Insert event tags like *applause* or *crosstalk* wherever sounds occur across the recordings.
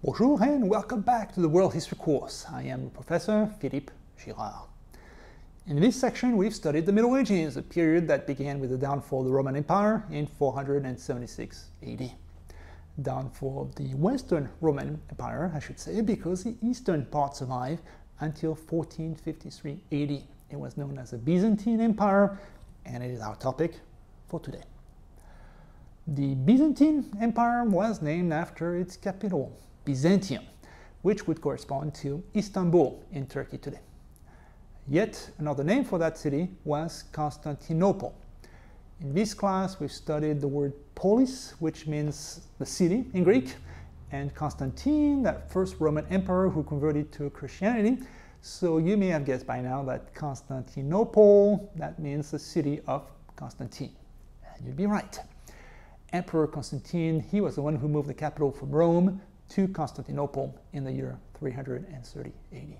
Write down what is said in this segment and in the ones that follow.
Bonjour and welcome back to the World History course. I am Professor Philippe Girard. In this section, we've studied the Middle Ages, a period that began with the downfall of the Roman Empire in 476 AD. Downfall of the Western Roman Empire, I should say, because the eastern part survived until 1453 AD. It was known as the Byzantine Empire, and it is our topic for today. The Byzantine Empire was named after its capital, Byzantium, which would correspond to Istanbul in Turkey today. Yet another name for that city was Constantinople. In this class, we studied the word polis, which means the city in Greek, and Constantine, that first Roman emperor who converted to Christianity. So you may have guessed by now that Constantinople, that means the city of Constantine. And you'd be right. Emperor Constantine, he was the one who moved the capital from Rome to Constantinople in the year 330 AD.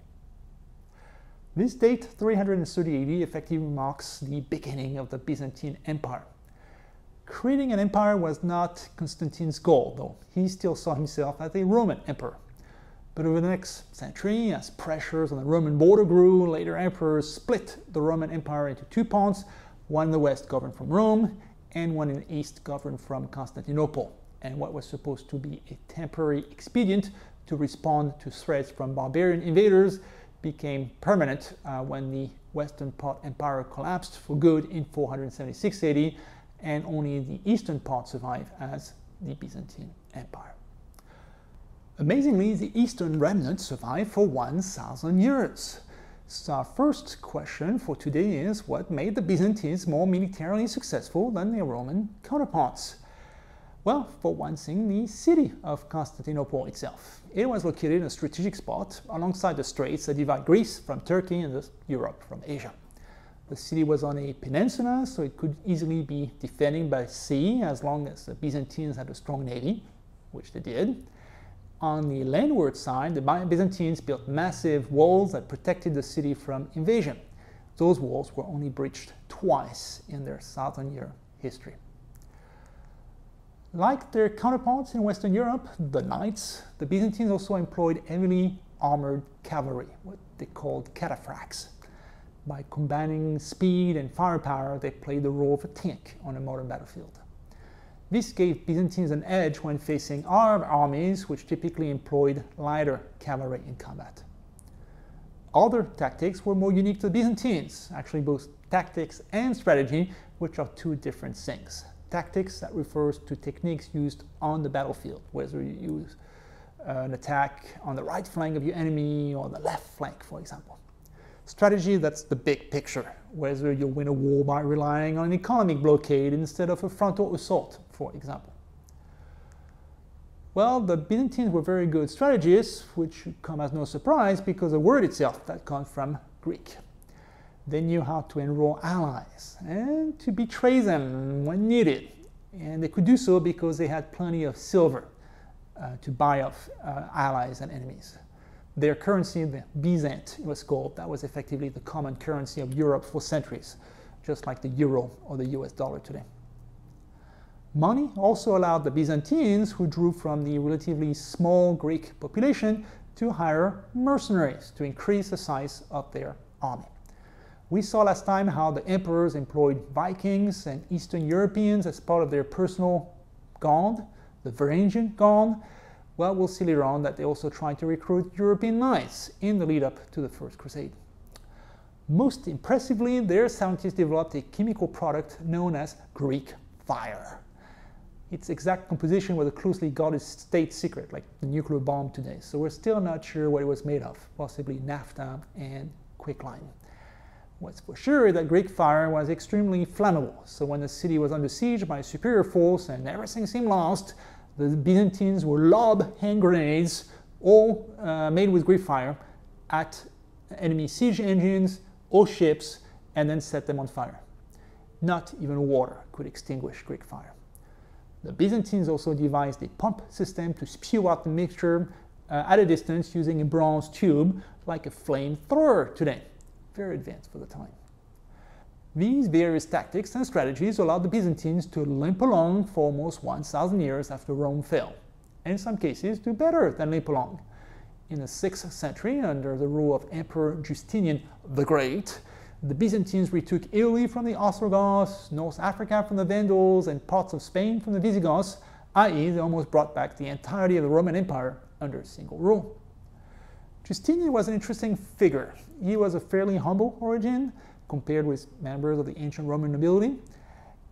This date, 330 AD, effectively marks the beginning of the Byzantine Empire. Creating an empire was not Constantine's goal, though he still saw himself as a Roman emperor. But over the next century, as pressures on the Roman border grew, later emperors split the Roman Empire into two parts, one in the west governed from Rome, and one in the east governed from Constantinople and what was supposed to be a temporary expedient to respond to threats from barbarian invaders became permanent uh, when the Western part empire collapsed for good in 476 AD, and only the eastern part survived as the Byzantine Empire. Amazingly, the eastern remnant survived for 1,000 years. So our first question for today is what made the Byzantines more militarily successful than their Roman counterparts? Well, for one thing, the city of Constantinople itself. It was located in a strategic spot alongside the straits that divide Greece from Turkey and Europe from Asia. The city was on a peninsula, so it could easily be defended by sea as long as the Byzantines had a strong navy, which they did. On the landward side, the Byzantines built massive walls that protected the city from invasion. Those walls were only breached twice in their thousand year history. Like their counterparts in Western Europe, the knights, the Byzantines also employed heavily armored cavalry, what they called cataphracts. By combining speed and firepower, they played the role of a tank on a modern battlefield. This gave Byzantines an edge when facing Arab armies, which typically employed lighter cavalry in combat. Other tactics were more unique to the Byzantines, actually both tactics and strategy, which are two different things. Tactics, that refers to techniques used on the battlefield, whether you use uh, an attack on the right flank of your enemy or the left flank, for example. Strategy, that's the big picture, whether you win a war by relying on an economic blockade instead of a frontal assault, for example. Well, the Byzantines were very good strategists, which come as no surprise because the word itself that comes from Greek. They knew how to enroll allies and to betray them when needed. And they could do so because they had plenty of silver uh, to buy off uh, allies and enemies. Their currency, the Byzant, was called, that was effectively the common currency of Europe for centuries, just like the euro or the US dollar today. Money also allowed the Byzantines, who drew from the relatively small Greek population, to hire mercenaries to increase the size of their army. We saw last time how the emperors employed Vikings and Eastern Europeans as part of their personal guard, the Varangian Guard. Well, we'll see later on that they also tried to recruit European knights in the lead up to the First Crusade. Most impressively, their scientists developed a chemical product known as Greek fire. Its exact composition was a closely guarded state secret, like the nuclear bomb today, so we're still not sure what it was made of, possibly naphtha and quicklime. What's for sure that Greek fire was extremely flammable, so when the city was under siege by a superior force and everything seemed lost, the Byzantines would lob hand grenades, all uh, made with Greek fire, at enemy siege engines or ships and then set them on fire. Not even water could extinguish Greek fire. The Byzantines also devised a pump system to spew out the mixture uh, at a distance using a bronze tube like a flamethrower today very advanced for the time. These various tactics and strategies allowed the Byzantines to limp along for almost 1,000 years after Rome fell, and in some cases do better than limp along. In the 6th century, under the rule of Emperor Justinian the Great, the Byzantines retook Italy from the Ostrogoths, North Africa from the Vandals, and parts of Spain from the Visigoths, i.e., they almost brought back the entirety of the Roman Empire under single rule. Justinian was an interesting figure. He was a fairly humble origin compared with members of the ancient Roman nobility,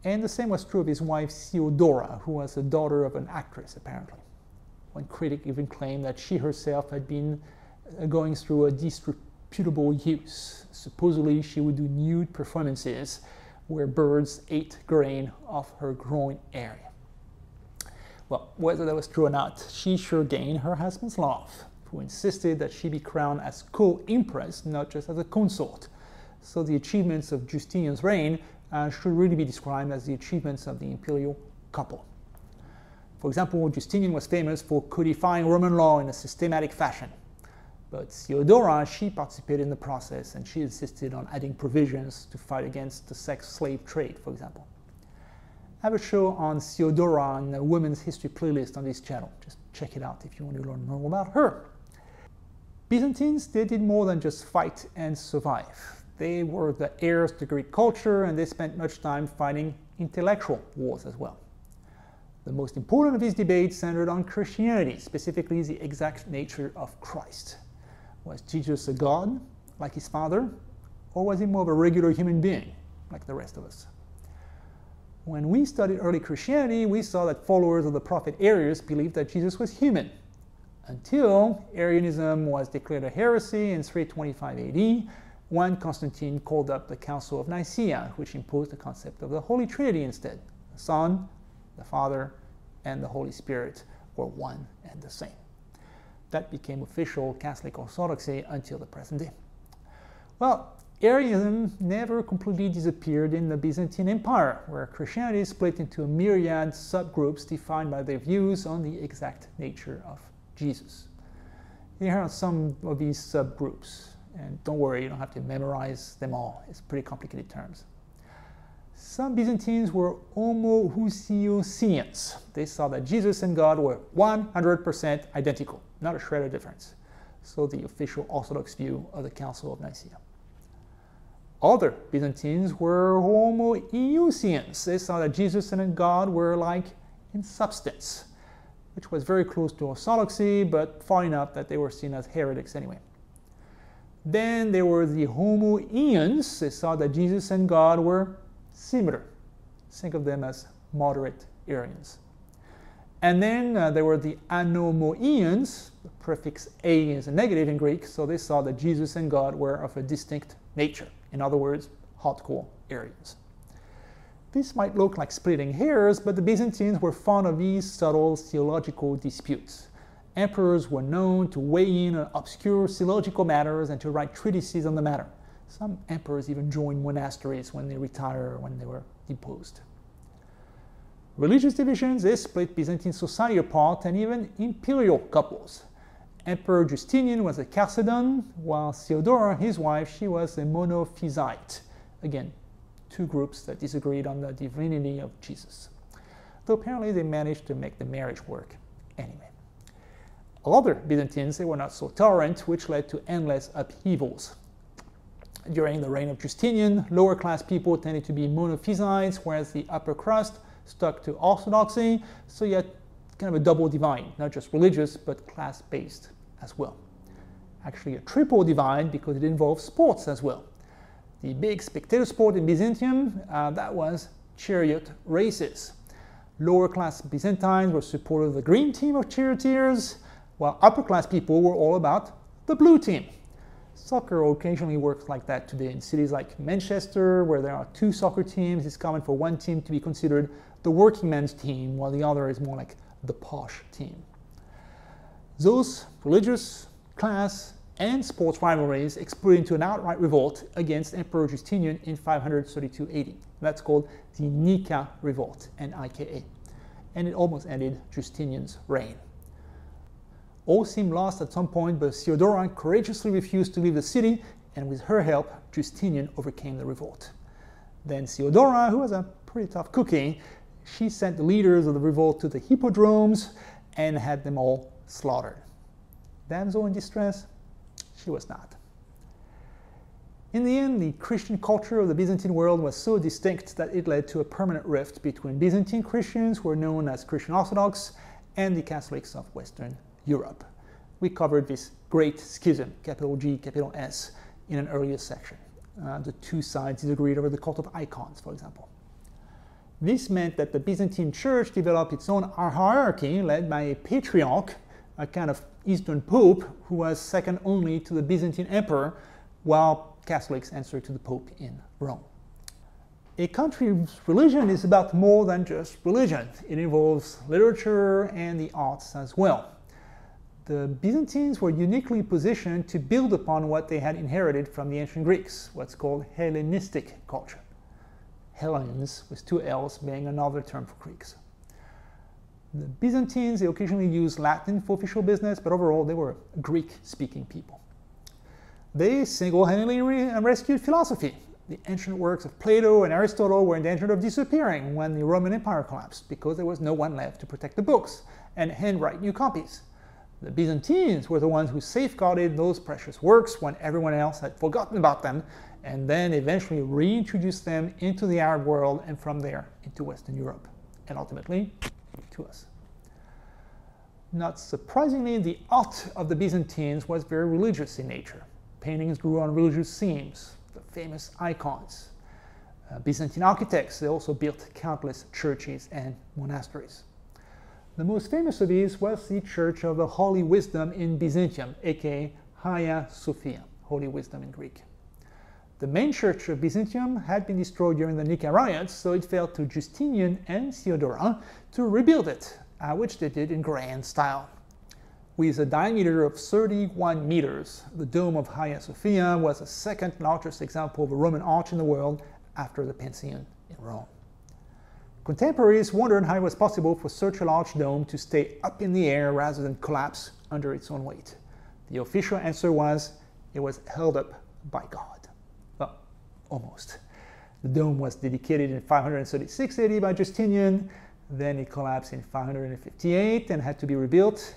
and the same was true of his wife Theodora, who was the daughter of an actress, apparently. One critic even claimed that she herself had been uh, going through a disreputable use. Supposedly, she would do nude performances where birds ate grain off her groin area. Well, whether that was true or not, she sure gained her husband's love, who insisted that she be crowned as co-empress, not just as a consort. So the achievements of Justinian's reign uh, should really be described as the achievements of the imperial couple. For example, Justinian was famous for codifying Roman law in a systematic fashion. But Theodora, she participated in the process and she insisted on adding provisions to fight against the sex slave trade, for example. I have a show on Theodora in the Women's History playlist on this channel. Just check it out if you want to learn more about her. Byzantines, they did more than just fight and survive. They were the heirs to Greek culture and they spent much time fighting intellectual wars as well. The most important of these debates centered on Christianity, specifically the exact nature of Christ. Was Jesus a God, like his father, or was he more of a regular human being, like the rest of us? When we studied early Christianity, we saw that followers of the prophet Arius believed that Jesus was human, until Arianism was declared a heresy in 325 AD, when Constantine called up the Council of Nicaea, which imposed the concept of the Holy Trinity instead the Son, the Father, and the Holy Spirit were one and the same. That became official Catholic Orthodoxy until the present day. Well, Arianism never completely disappeared in the Byzantine Empire, where Christianity split into a myriad subgroups defined by their views on the exact nature of Jesus. Here are some of these subgroups, and don't worry, you don't have to memorize them all. It's pretty complicated terms. Some Byzantines were homoousiosians. They saw that Jesus and God were 100% identical, not a shred of difference. So the official Orthodox view of the Council of Nicaea. Other Byzantines were homoiousians. They saw that Jesus and God were alike in substance, which was very close to orthodoxy, but far enough that they were seen as heretics anyway. Then there were the homoians. They saw that Jesus and God were similar. Think of them as moderate Arians. And then uh, there were the Anomoians. The prefix a is a negative in Greek, so they saw that Jesus and God were of a distinct nature. In other words, hardcore Arians. This might look like splitting hairs, but the Byzantines were fond of these subtle theological disputes. Emperors were known to weigh in on obscure theological matters and to write treatises on the matter. Some emperors even joined monasteries when they retired or when they were deposed. Religious divisions they split Byzantine society apart and even imperial couples. Emperor Justinian was a Chalcedon, while Theodora, his wife, she was a Monophysite. Again, two groups that disagreed on the divinity of Jesus. Though apparently they managed to make the marriage work anyway. Other Byzantines, they were not so tolerant, which led to endless upheavals during the reign of Justinian, lower class people tended to be monophysites, whereas the upper crust stuck to orthodoxy. So you had kind of a double divide, not just religious, but class based as well. Actually, a triple divide because it involves sports as well. The big spectator sport in Byzantium, uh, that was chariot races. Lower class Byzantines were supportive of the green team of charioteers, while upper class people were all about the blue team. Soccer occasionally works like that today in cities like Manchester, where there are two soccer teams. It's common for one team to be considered the working man's team, while the other is more like the posh team. Those religious, class, and sports rivalries exploded into an outright revolt against Emperor Justinian in 532 AD. That's called the Nika Revolt, N-I-K-A. And it almost ended Justinian's reign. All seemed lost at some point, but Theodora courageously refused to leave the city, and with her help, Justinian overcame the revolt. Then Theodora, who was a pretty tough cookie, she sent the leaders of the revolt to the hippodromes, and had them all slaughtered. Damsel in distress? She was not. In the end, the Christian culture of the Byzantine world was so distinct that it led to a permanent rift between Byzantine Christians, who were known as Christian Orthodox, and the Catholics of Western Europe. We covered this great schism, capital G, capital S, in an earlier section. Uh, the two sides disagreed over the cult of icons, for example. This meant that the Byzantine Church developed its own hierarchy led by a patriarch, a kind of Eastern Pope, who was second only to the Byzantine Emperor, while Catholics answer to the Pope in Rome. A country's religion is about more than just religion. It involves literature and the arts as well. The Byzantines were uniquely positioned to build upon what they had inherited from the ancient Greeks, what's called Hellenistic culture. Hellenes, with two L's, being another term for Greeks. The Byzantines, they occasionally used Latin for official business, but overall they were Greek speaking people. They single-handedly uh, rescued philosophy. The ancient works of Plato and Aristotle were in danger of disappearing when the Roman Empire collapsed because there was no one left to protect the books and handwrite new copies. The Byzantines were the ones who safeguarded those precious works when everyone else had forgotten about them and then eventually reintroduced them into the Arab world and from there into Western Europe and ultimately to us. Not surprisingly, the art of the Byzantines was very religious in nature paintings grew on religious themes, the famous icons. Uh, Byzantine architects, they also built countless churches and monasteries. The most famous of these was the Church of the Holy Wisdom in Byzantium, aka Hagia Sophia, Holy Wisdom in Greek. The main church of Byzantium had been destroyed during the Nicene riots, so it fell to Justinian and Theodora to rebuild it, uh, which they did in grand style. With a diameter of 31 meters, the Dome of Hagia Sophia was the second largest example of a Roman arch in the world after the Pantheon in Rome. Contemporaries wondered how it was possible for such a large dome to stay up in the air rather than collapse under its own weight. The official answer was it was held up by God. Almost. The dome was dedicated in 536 AD by Justinian, then it collapsed in 558 and had to be rebuilt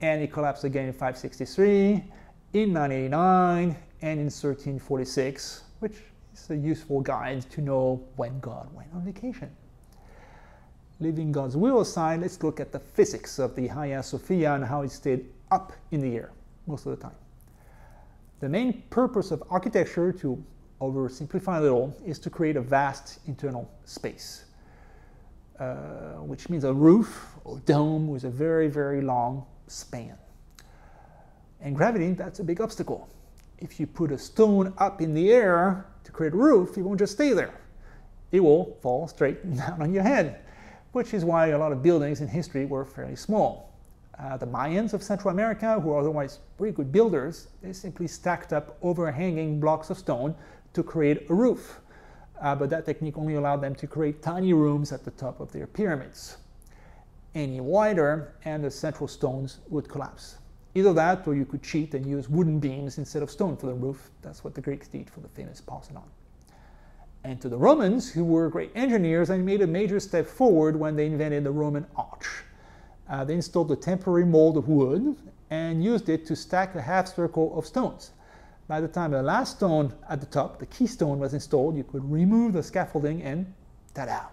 and it collapsed again in 563, in 989, and in 1346, which is a useful guide to know when God went on vacation. Leaving God's will aside, let's look at the physics of the Hagia Sophia and how it stayed up in the air most of the time. The main purpose of architecture, to oversimplify a little, is to create a vast internal space, uh, which means a roof or dome with a very, very long span. And gravity, that's a big obstacle. If you put a stone up in the air to create a roof, it won't just stay there. It will fall straight *laughs* down on your head, which is why a lot of buildings in history were fairly small. Uh, the Mayans of Central America, who are otherwise pretty good builders, they simply stacked up overhanging blocks of stone to create a roof. Uh, but that technique only allowed them to create tiny rooms at the top of their pyramids any wider and the central stones would collapse. Either that or you could cheat and use wooden beams instead of stone for the roof. That's what the Greeks did for the famous Parthenon. And to the Romans, who were great engineers and made a major step forward when they invented the Roman arch. Uh, they installed a temporary mold of wood and used it to stack a half circle of stones. By the time the last stone at the top, the keystone, was installed, you could remove the scaffolding and ta-da!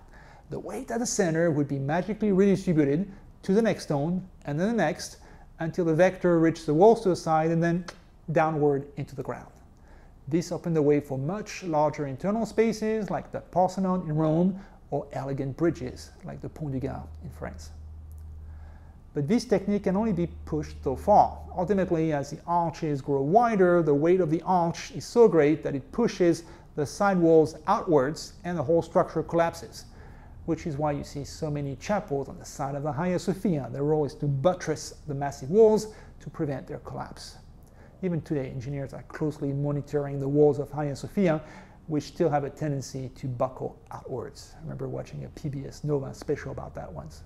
the weight at the center would be magically redistributed to the next stone and then the next until the vector reached the walls to the side and then downward into the ground. This opened the way for much larger internal spaces like the Parthenon in Rome or elegant bridges like the Pont du Gard in France. But this technique can only be pushed so far. Ultimately, as the arches grow wider, the weight of the arch is so great that it pushes the side walls outwards and the whole structure collapses which is why you see so many chapels on the side of the Hagia Sophia. Their role is to buttress the massive walls to prevent their collapse. Even today, engineers are closely monitoring the walls of Hagia Sophia, which still have a tendency to buckle outwards. I remember watching a PBS Nova special about that once.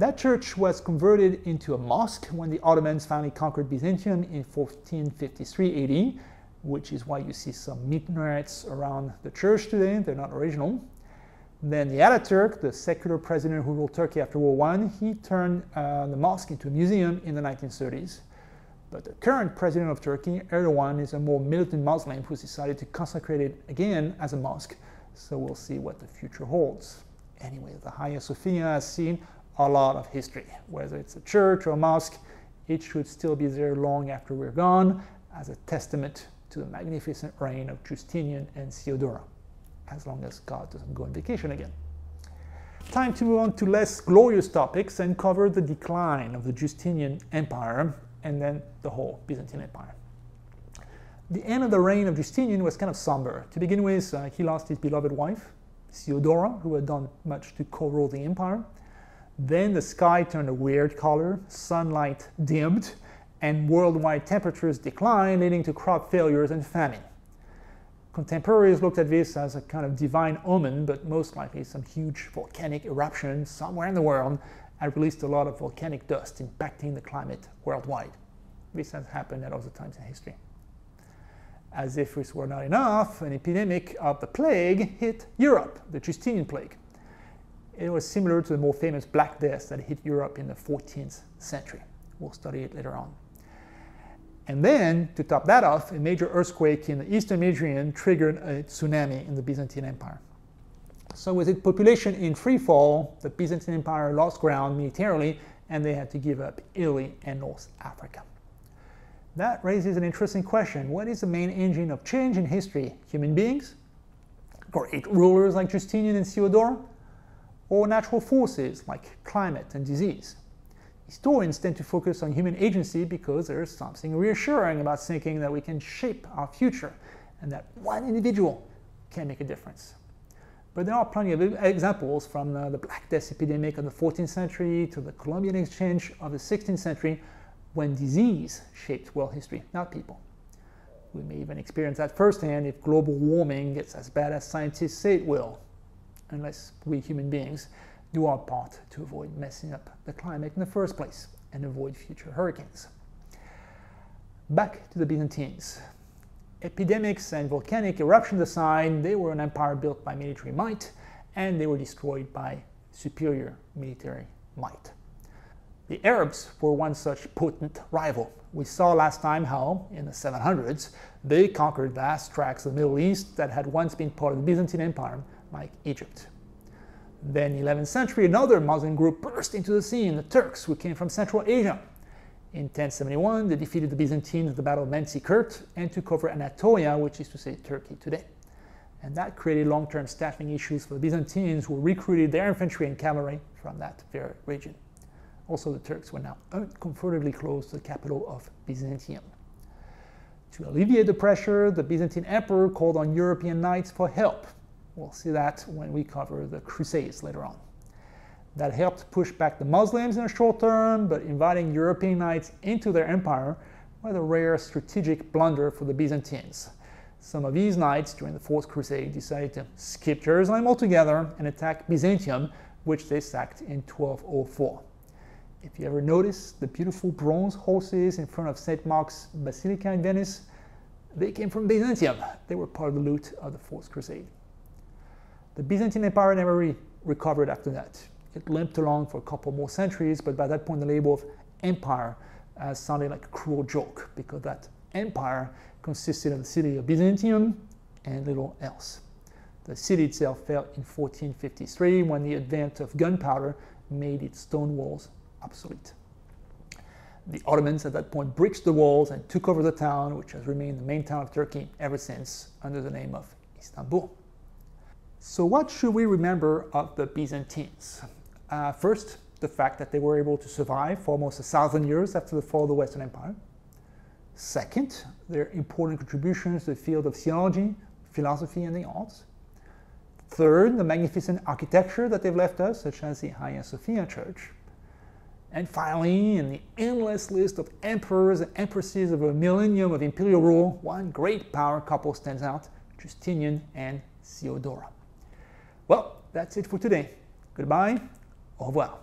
That church was converted into a mosque when the Ottomans finally conquered Byzantium in 1453 AD, which is why you see some minarets around the church today. They're not original. Then the Ataturk, the secular president who ruled Turkey after World War I, he turned uh, the mosque into a museum in the 1930s. But the current president of Turkey, Erdogan, is a more militant Muslim who's decided to consecrate it again as a mosque. So we'll see what the future holds. Anyway, the Hagia Sophia has seen a lot of history. Whether it's a church or a mosque, it should still be there long after we're gone as a testament to the magnificent reign of Justinian and Theodora, as long as God doesn't go on vacation again. Time to move on to less glorious topics and cover the decline of the Justinian Empire and then the whole Byzantine Empire. The end of the reign of Justinian was kind of somber. To begin with, uh, he lost his beloved wife, Theodora, who had done much to co-rule the empire. Then the sky turned a weird color, sunlight dimmed, and worldwide temperatures declined, leading to crop failures and famine. Contemporaries looked at this as a kind of divine omen, but most likely some huge volcanic eruption somewhere in the world had released a lot of volcanic dust, impacting the climate worldwide. This has happened at other times in history. As if this were not enough, an epidemic of the plague hit Europe, the Justinian plague. It was similar to the more famous Black Death that hit Europe in the 14th century. We'll study it later on. And then, to top that off, a major earthquake in the eastern Mediterranean triggered a tsunami in the Byzantine Empire. So with its population in free fall, the Byzantine Empire lost ground militarily and they had to give up Italy and North Africa. That raises an interesting question. What is the main engine of change in history? Human beings? Or great rulers like Justinian and Theodora? Or natural forces like climate and disease? Historians tend to focus on human agency because there's something reassuring about thinking that we can shape our future and that one individual can make a difference. But there are plenty of examples from the, the Black Death epidemic of the 14th century to the Columbian Exchange of the 16th century when disease shaped world history, not people. We may even experience that firsthand if global warming gets as bad as scientists say it will, unless we human beings do our part to avoid messing up the climate in the first place and avoid future hurricanes. Back to the Byzantines. Epidemics and volcanic eruptions aside, they were an empire built by military might and they were destroyed by superior military might. The Arabs were one such potent rival. We saw last time how, in the 700s, they conquered vast tracts of the Middle East that had once been part of the Byzantine Empire, like Egypt. Then, in the 11th century, another Muslim group burst into the scene, the Turks, who came from Central Asia. In 1071, they defeated the Byzantines at the Battle of Manzikert and took over Anatolia, which is to say Turkey today. And that created long-term staffing issues for the Byzantines who recruited their infantry and cavalry from that very region. Also, the Turks were now uncomfortably close to the capital of Byzantium. To alleviate the pressure, the Byzantine emperor called on European knights for help, We'll see that when we cover the Crusades later on. That helped push back the Muslims in the short term, but inviting European knights into their empire was a rare strategic blunder for the Byzantines. Some of these knights during the Fourth Crusade decided to skip Jerusalem altogether and attack Byzantium, which they sacked in 1204. If you ever notice the beautiful bronze horses in front of St. Mark's Basilica in Venice, they came from Byzantium. They were part of the loot of the Fourth Crusade. The Byzantine Empire never re recovered after that. It limped along for a couple more centuries, but by that point the label of empire uh, sounded like a cruel joke because that empire consisted of the city of Byzantium and little else. The city itself fell in 1453 when the advent of gunpowder made its stone walls obsolete. The Ottomans at that point breached the walls and took over the town, which has remained the main town of Turkey ever since under the name of Istanbul. So what should we remember of the Byzantines? Uh, first, the fact that they were able to survive for almost a thousand years after the fall of the Western Empire. Second, their important contributions to the field of theology, philosophy, and the arts. Third, the magnificent architecture that they've left us, such as the Hagia Sophia Church. And finally, in the endless list of emperors and empresses of a millennium of imperial rule, one great power couple stands out, Justinian and Theodora. Well, that's it for today. Goodbye. Au revoir.